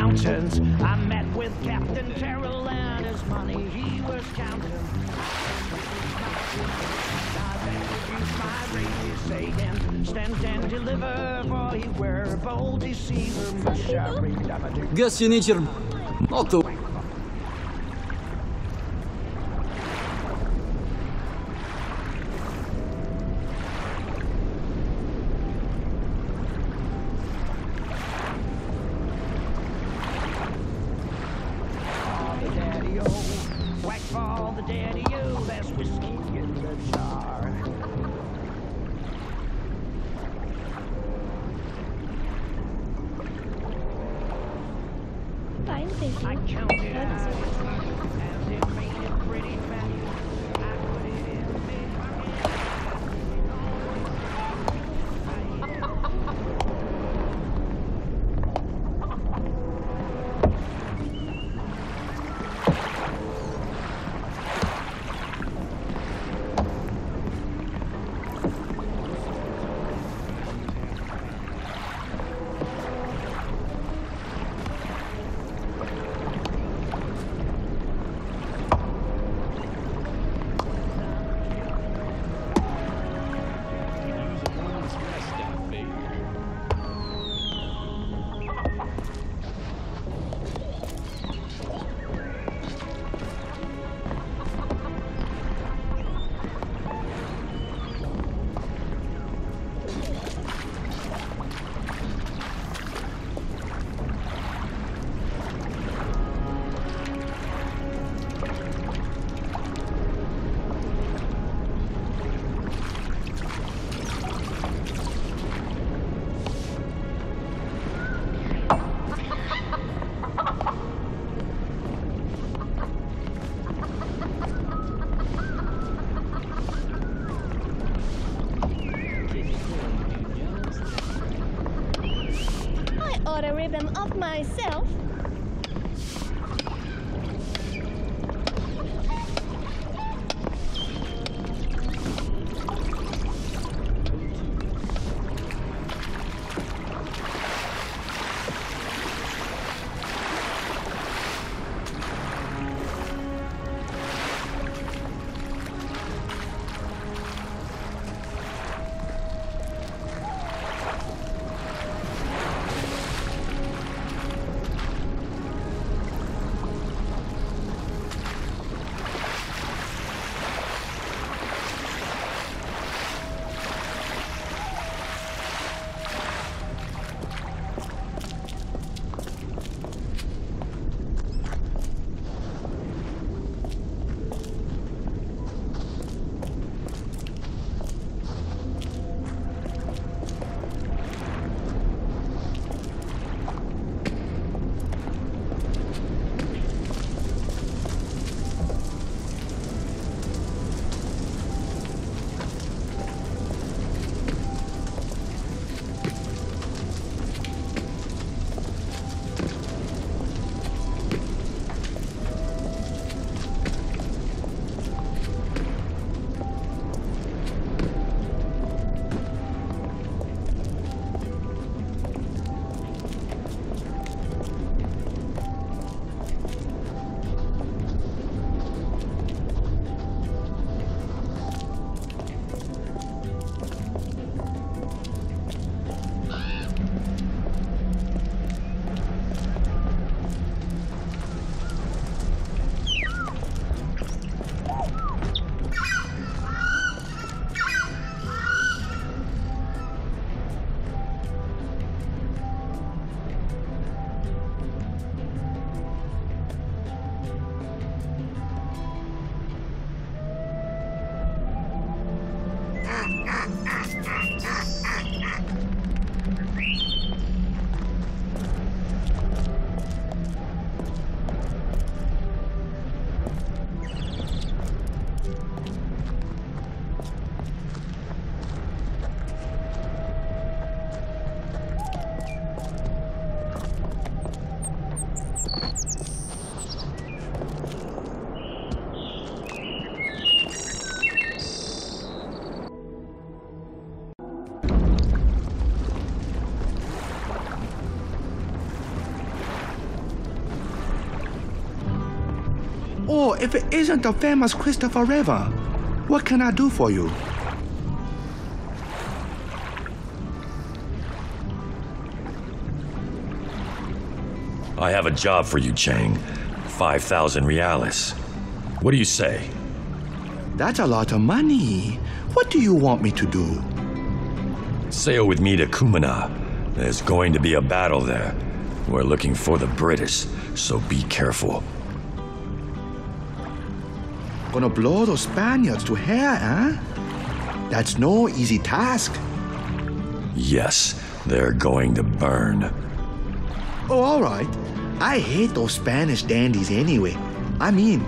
mountains. I met with Captain Terrell and his money he was counting. You need your motto. If it isn't the famous Christopher Raven, what can I do for you? I have a job for you, Chang. 5,000 reales. What do you say? That's a lot of money. What do you want me to do? Sail with me to Cumana. There's going to be a battle there. We're looking for the British, so be careful. Gonna blow those Spaniards to hell, huh? That's no easy task. Yes, they're going to burn. Oh, all right. I hate those Spanish dandies anyway. I mean,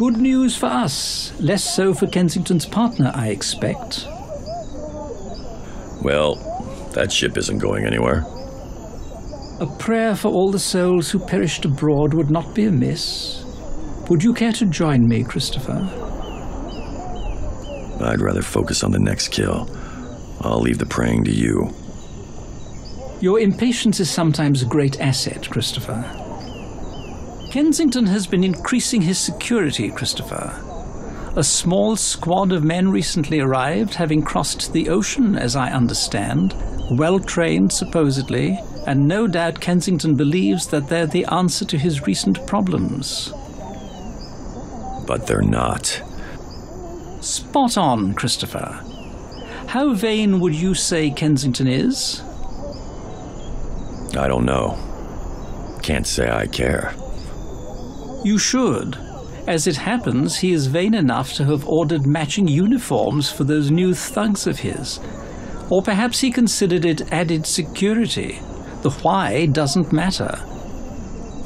Good news for us, less so for Kensington's partner, I expect. Well, that ship isn't going anywhere. A prayer for all the souls who perished abroad would not be amiss. Would you care to join me, Christopher? I'd rather focus on the next kill. I'll leave the praying to you. Your impatience is sometimes a great asset, Christopher. Kensington has been increasing his security, Christopher. A small squad of men recently arrived, having crossed the ocean, as I understand, well trained, supposedly, and no doubt Kensington believes that they're the answer to his recent problems. But they're not. Spot on, Christopher. How vain would you say Kensington is? I don't know. Can't say I care. You should. As it happens, he is vain enough to have ordered matching uniforms for those new thugs of his. Or perhaps he considered it added security. The why doesn't matter.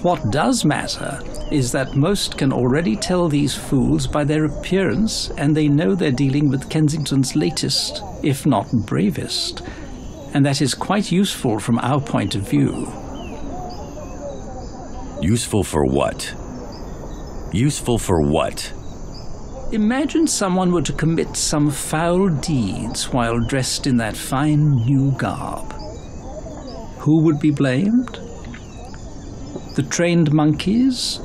What does matter is that most can already tell these fools by their appearance, and they know they're dealing with Kensington's latest, if not bravest. And that is quite useful from our point of view. Useful for what? Useful for what? Imagine someone were to commit some foul deeds while dressed in that fine new garb. Who would be blamed? The trained monkeys?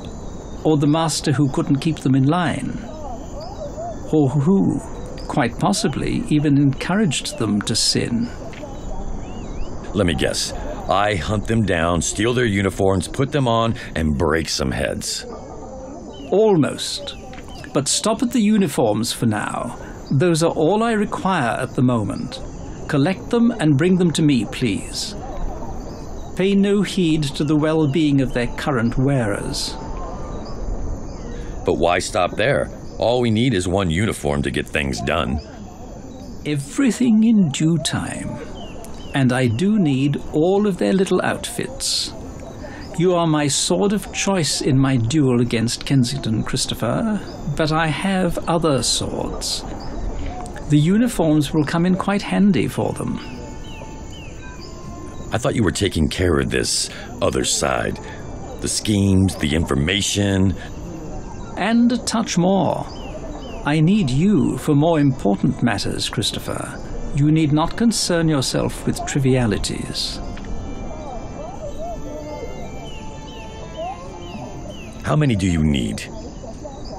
Or the master who couldn't keep them in line? Or who, quite possibly, even encouraged them to sin? Let me guess. I hunt them down, steal their uniforms, put them on, and break some heads. Almost. But stop at the uniforms for now. Those are all I require at the moment. Collect them and bring them to me, please. Pay no heed to the well being of their current wearers. But why stop there? All we need is one uniform to get things done. Everything in due time. And I do need all of their little outfits. You are my sword of choice in my duel against Kensington, Christopher, but I have other swords. The uniforms will come in quite handy for them. I thought you were taking care of this other side. The schemes, the information. And a touch more. I need you for more important matters, Christopher. You need not concern yourself with trivialities. How many do you need?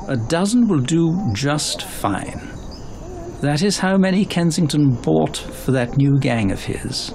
A dozen will do just fine. That is how many Kensington bought for that new gang of his.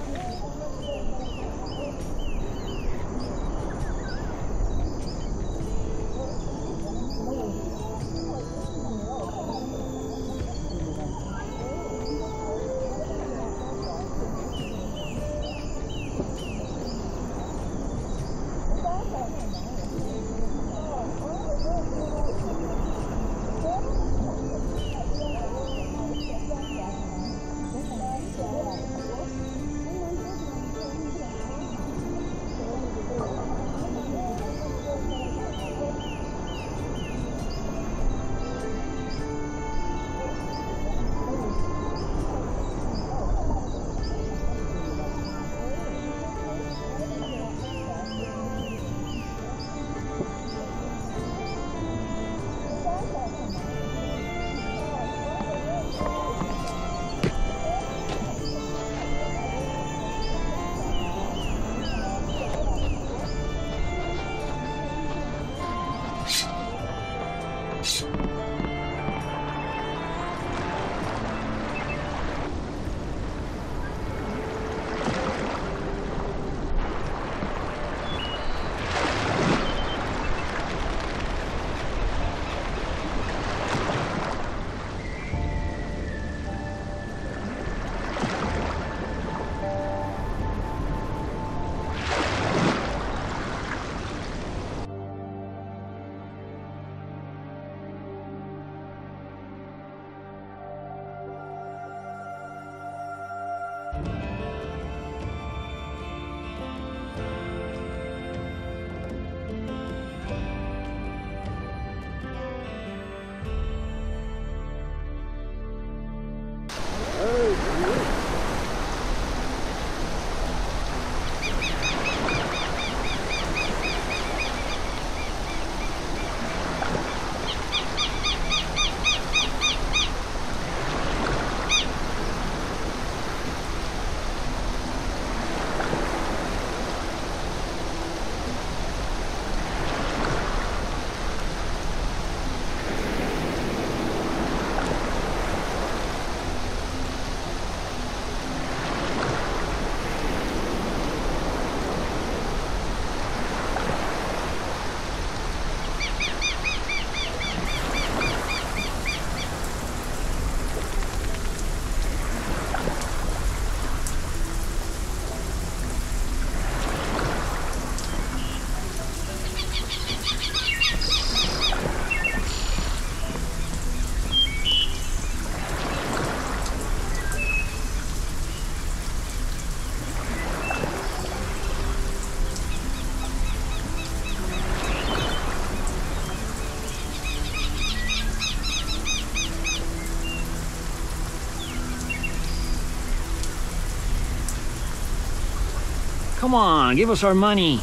Come on, give us our money.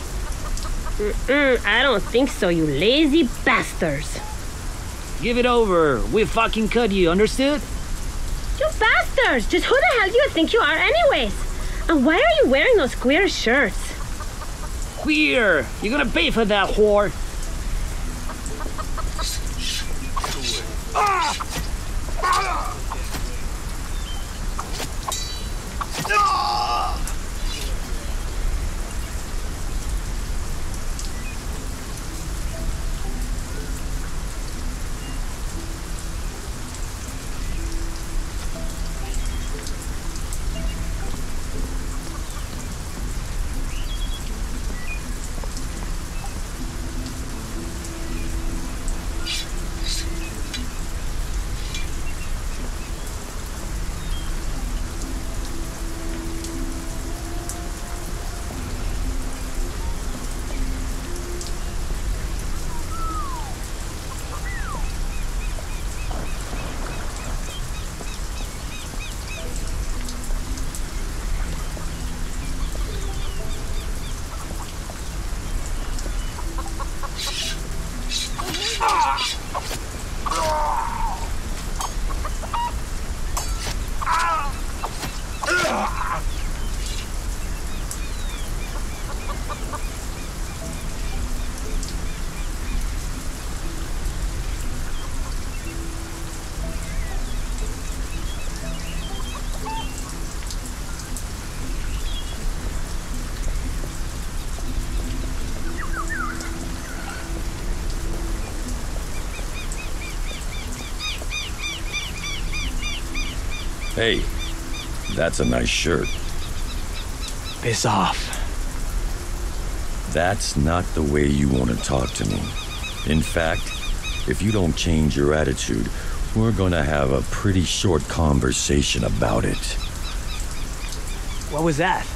Mm, I don't think so, you lazy bastards. Give it over. We fucking cut you, understood? You bastards! Just who the hell do you think you are, anyways? And why are you wearing those queer shirts? Queer! You're gonna pay for that, whore. That's a nice shirt. Piss off. That's not the way you want to talk to me. In fact, if you don't change your attitude, we're gonna have a pretty short conversation about it. What was that?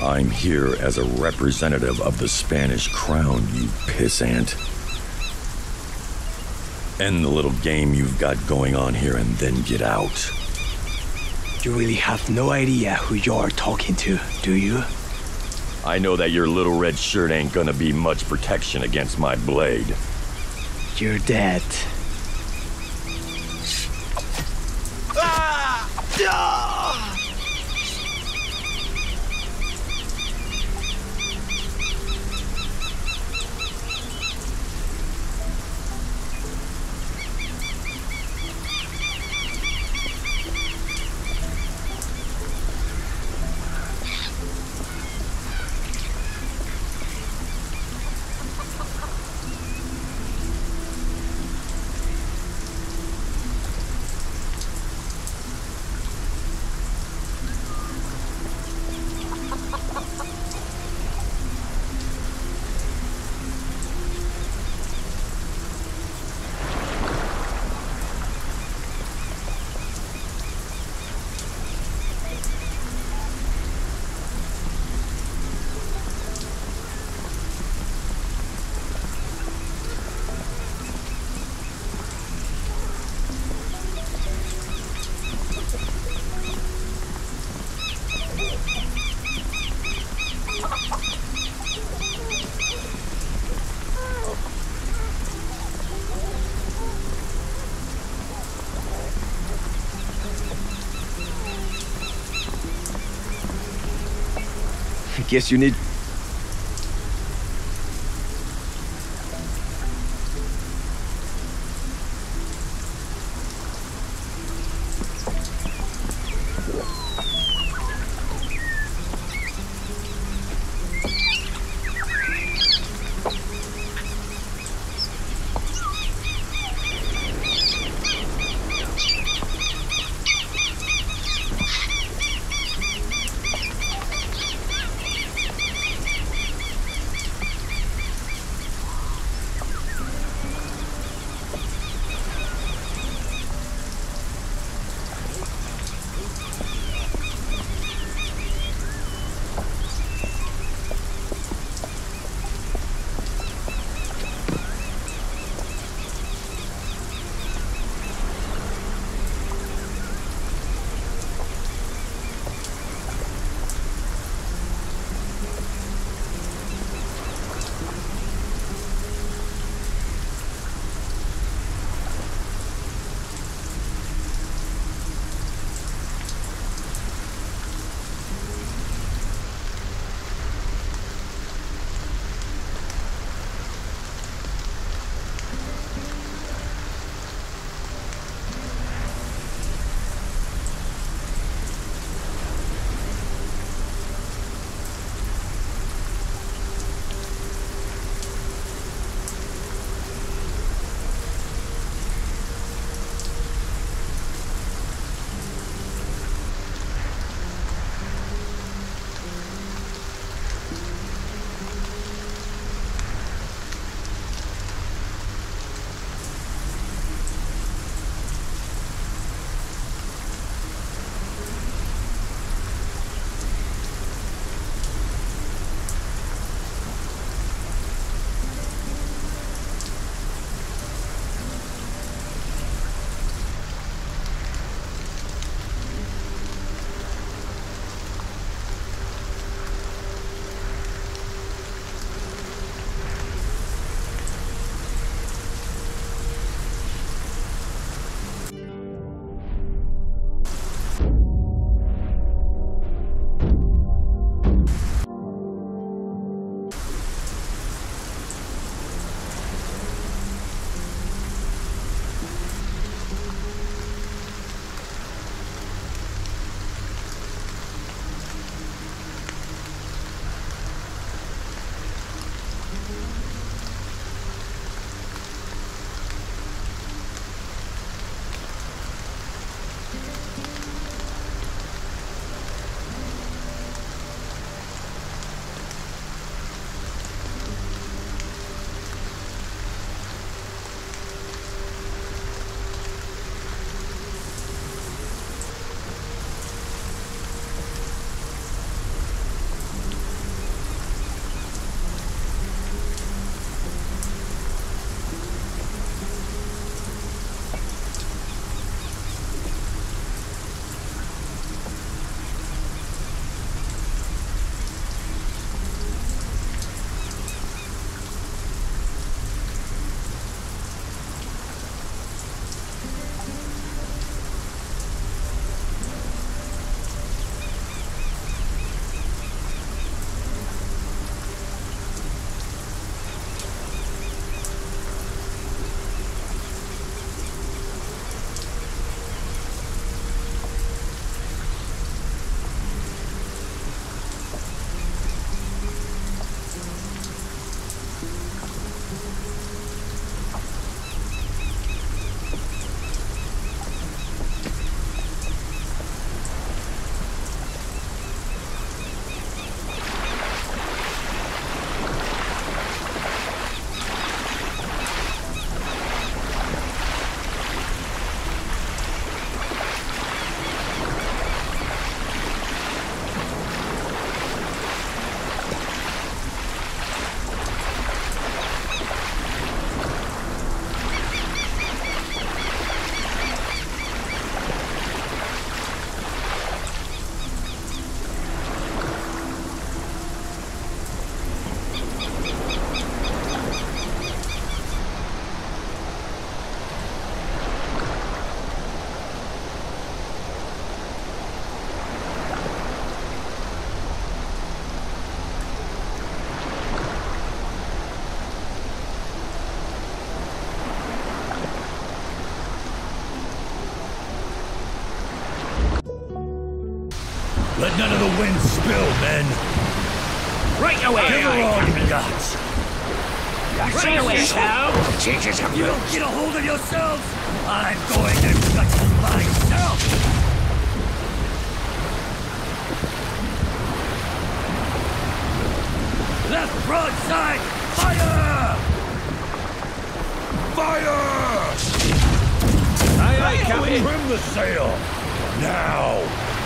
I'm here as a representative of the Spanish crown, you pissant. End the little game you've got going on here and then get out. You really have no idea who you're talking to, do you? I know that your little red shirt ain't gonna be much protection against my blade. You're dead. Guess you need. Away, Give her all you got. Right away, pal. Changes have You don't get a hold of yourselves. I'm going to cut you myself. Left broadside, fire! Fire! Aye, aye, Captain. Trim the sail! Now!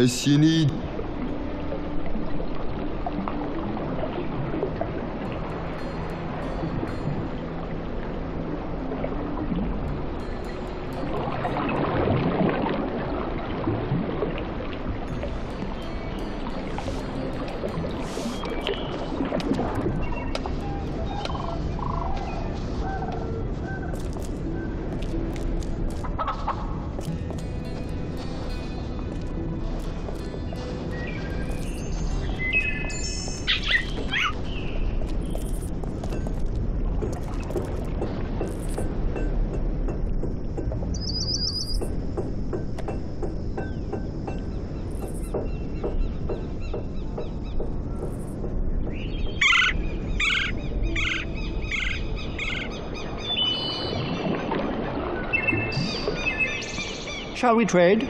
Cassini. Shall we trade?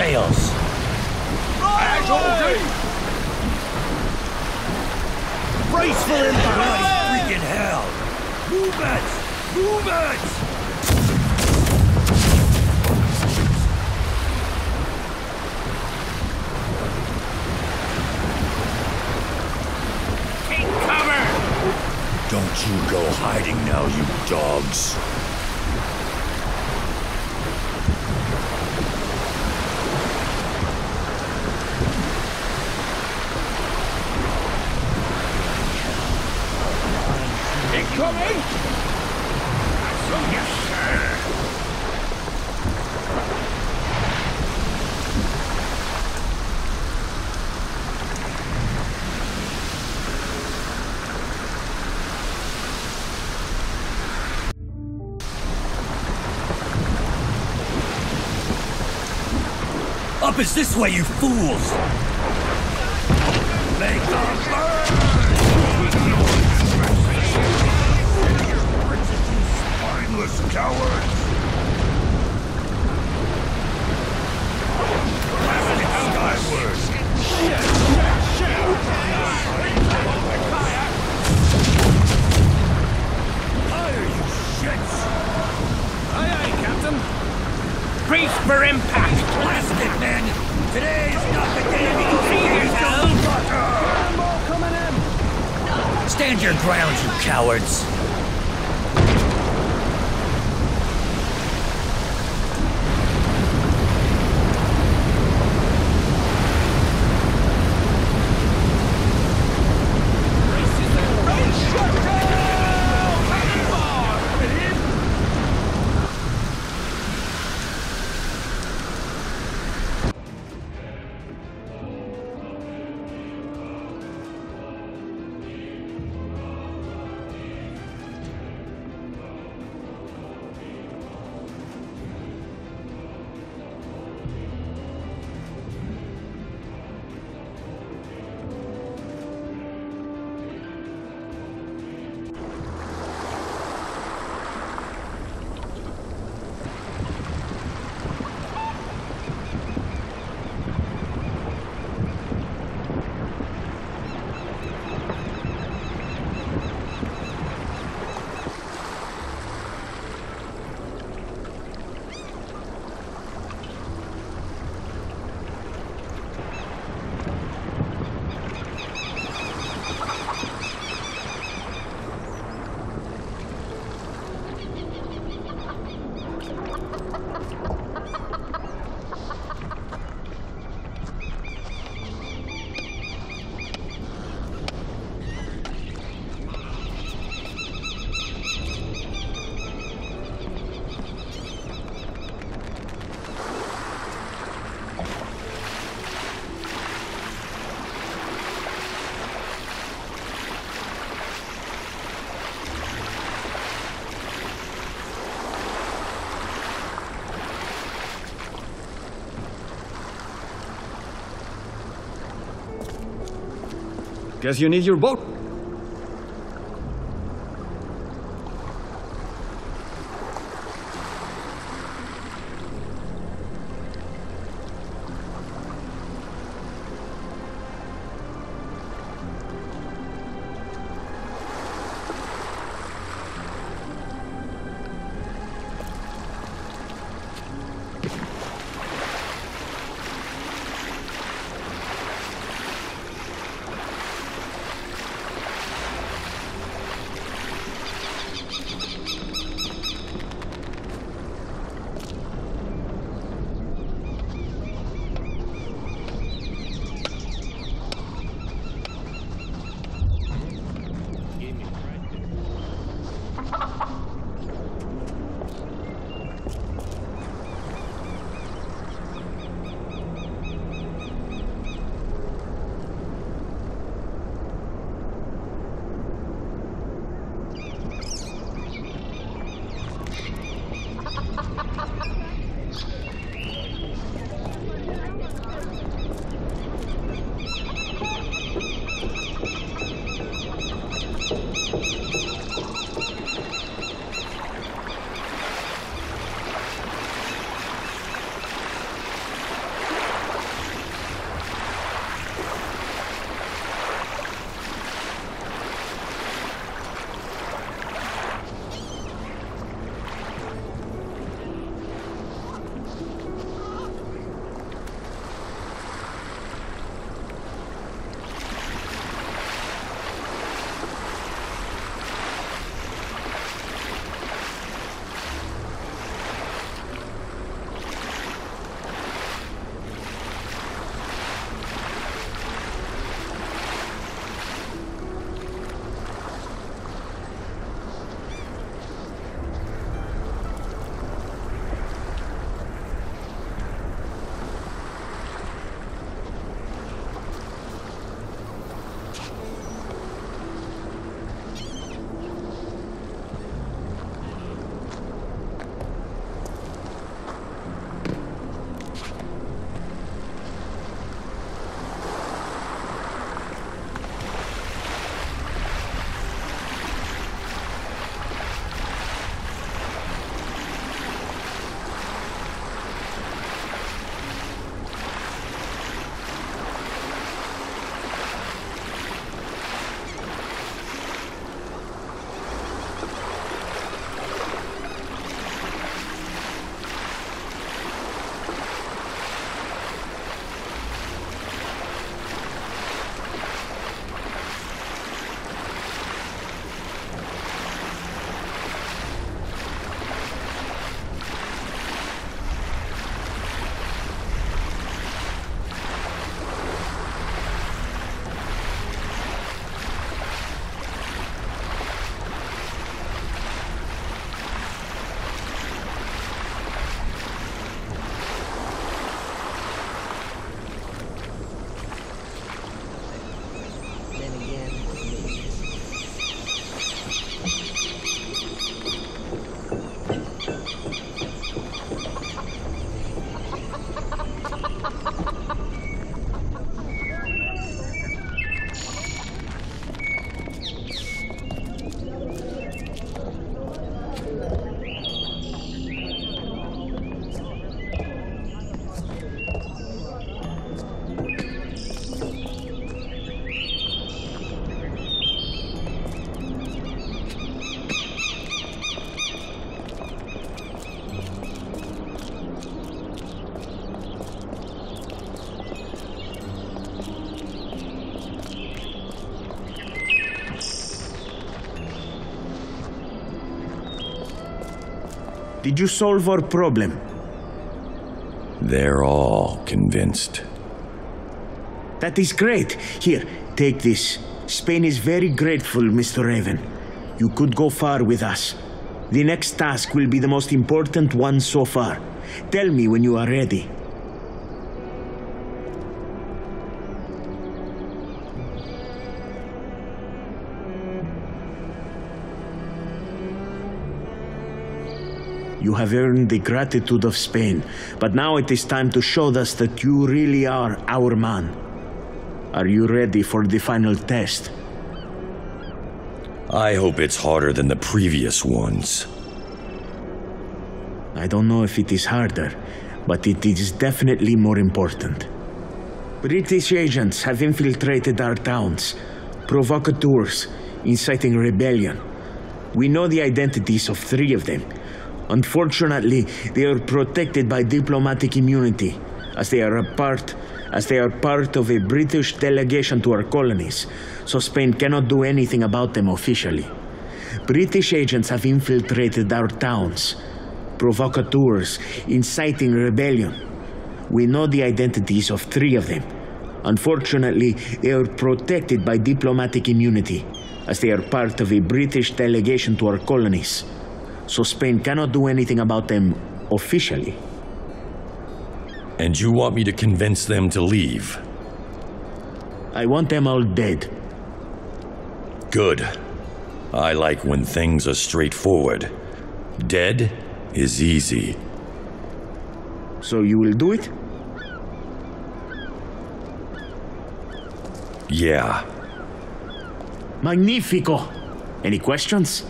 Sails! Brace for impact! Freaking hell! Move it! Move it! Take cover! Don't you go hiding now, you dogs. Incoming! Yes, sir! Up is this way, you fools! Make them burn! Spineless cowards! Blast it skyward! Fire, you shits! Aye, aye, Brace for impact! Blast it, men! Today's not the day to be feeders More coming in. Stand your ground, you cowards! Guess you need your boat. Did you solve our problem? They're all convinced. That is great. Here, take this. Spain is very grateful, Mr. Raven. You could go far with us. The next task will be the most important one so far. Tell me when you are ready. You have earned the gratitude of Spain, but now it is time to show us that you really are our man. Are you ready for the final test? I hope it's harder than the previous ones. I don't know if it is harder, but it is definitely more important. British agents have infiltrated our towns, provocateurs, inciting rebellion. We know the identities of three of them. Unfortunately, they are protected by diplomatic immunity, as they are a part as they are part of a British delegation to our colonies, so Spain cannot do anything about them officially. British agents have infiltrated our towns, provocateurs, inciting rebellion. We know the identities of three of them. Unfortunately, they are protected by diplomatic immunity, as they are part of a British delegation to our colonies, so Spain cannot do anything about them officially. And you want me to convince them to leave? I want them all dead. Good. I like when things are straightforward. Dead is easy. So you will do it? Yeah. Magnifico! Any questions?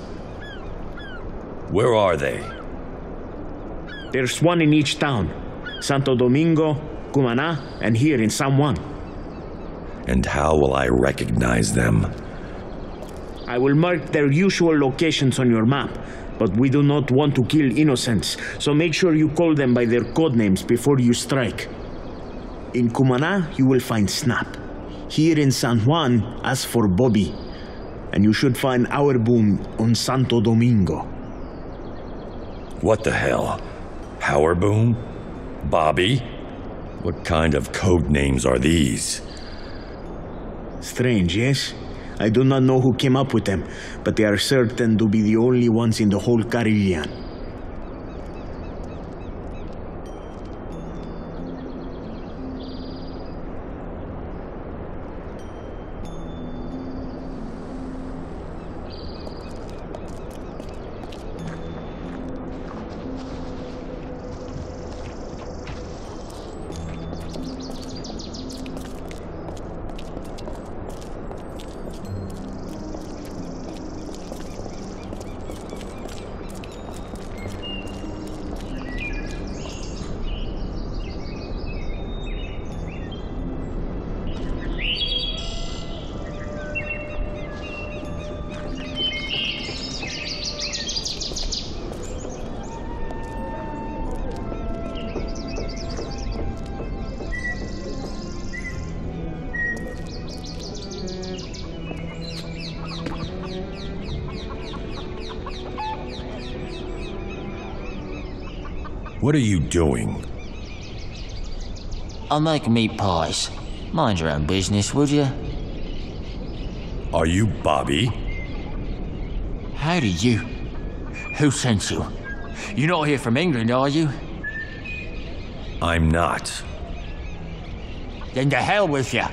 Where are they? There's one in each town Santo Domingo, Cumaná, and here in San Juan. And how will I recognize them? I will mark their usual locations on your map, but we do not want to kill innocents, so make sure you call them by their code names before you strike. In Cumaná, you will find Snap. Here in San Juan, ask for Bobby. And you should find our boom on Santo Domingo. What the hell? Power Boom? Bobby? What kind of code names are these? Strange, yes? I do not know who came up with them, but they are certain to be the only ones in the whole Caribbean. What are you doing? I'm making meat pies. Mind your own business, would you? Are you Bobby? How do you? Who sent you? You're not here from England, are you? I'm not. Then to hell with you.